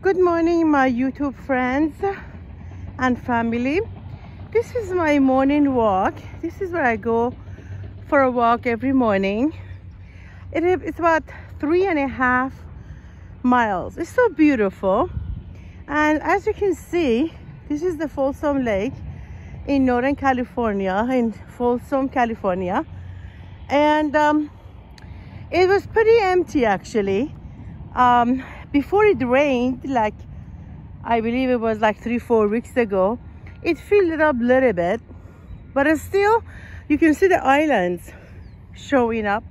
Good morning, my YouTube friends and family. This is my morning walk. This is where I go for a walk every morning. It is, it's about three and a half miles. It's so beautiful. And as you can see, this is the Folsom Lake in Northern California, in Folsom, California. And um, it was pretty empty actually. Um, before it rained like I believe it was like three four weeks ago it filled it up a little bit but still you can see the islands showing up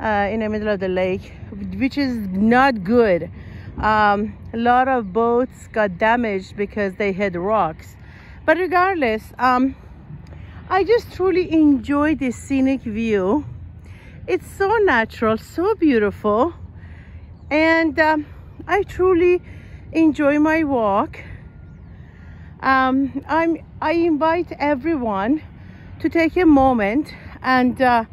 uh, in the middle of the lake which is not good. Um, a lot of boats got damaged because they hit rocks. But regardless um, I just truly enjoy this scenic view. It's so natural so beautiful and um, I truly enjoy my walk. Um, I'm, I invite everyone to take a moment and uh,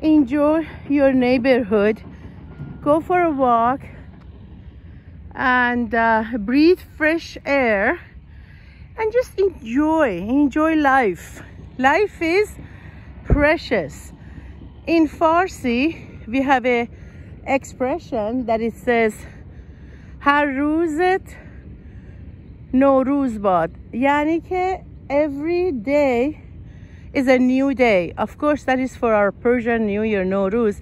enjoy your neighborhood. Go for a walk and uh, breathe fresh air and just enjoy, enjoy life. Life is precious. In Farsi, we have a expression that it says هر روزت نوروز باد یعنی که every day is a new day of course that is for our Persian New Year Nowruz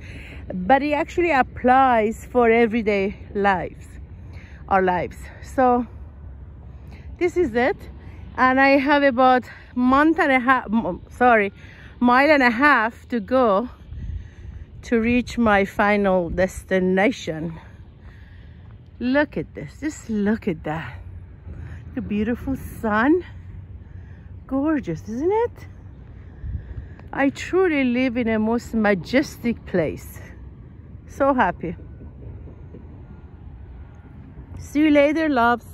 but it actually applies for everyday lives our lives so this is it and I have about month and a half sorry mile and a half to go to reach my final destination Look at this. Just look at that. The beautiful sun. Gorgeous, isn't it? I truly live in a most majestic place. So happy. See you later, loves.